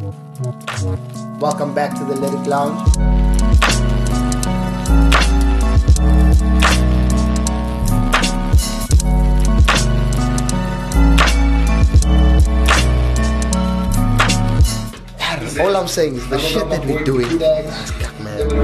Welcome back to the Lyric Lounge. All I'm saying is the shit that we're doing. Man.